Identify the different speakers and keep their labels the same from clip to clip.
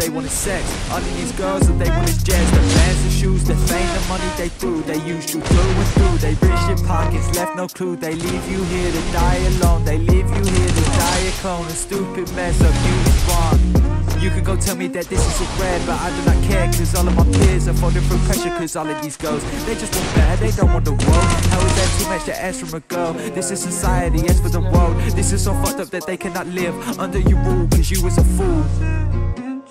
Speaker 1: they want sex. All of these girls that they want is jazz. The bands, the shoes, the fame, the money they threw. They used you through and through. They rich your pockets, left no clue. They leave you here to die alone. They leave you here to die a clone. A stupid mess of you is wrong. You can go tell me that this is a red, but I do not care Cause all of my peers are falling through pressure Cause all of these girls, they just want better, they don't want the world How is that too much to ask from a girl? This is society, as for the world This is so fucked up that they cannot live under your rule Cause you was a fool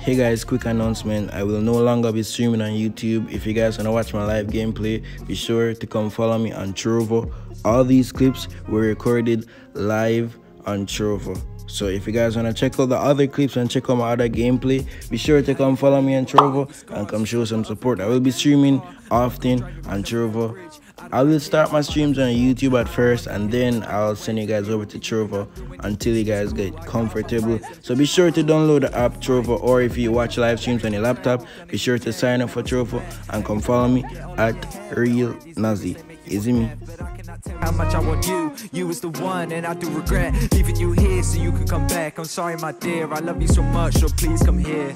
Speaker 2: Hey guys, quick announcement. I will no longer be streaming on YouTube. If you guys wanna watch my live gameplay, be sure to come follow me on Trovo. All these clips were recorded live on Trovo. So if you guys wanna check out the other clips and check out my other gameplay, be sure to come follow me on Trovo and come show some support. I will be streaming often on Trovo. I will start my streams on YouTube at first and then I'll send you guys over to Trovo until you guys get comfortable. So be sure to download the app Trovo or if you watch live streams on your laptop, be sure to sign up for Trovo and come follow me at Real Nozy. Easy me.
Speaker 1: How much I want you, you was the one, and I do regret leaving you here so you could come back. I'm sorry, my dear, I love you so much, so please come here.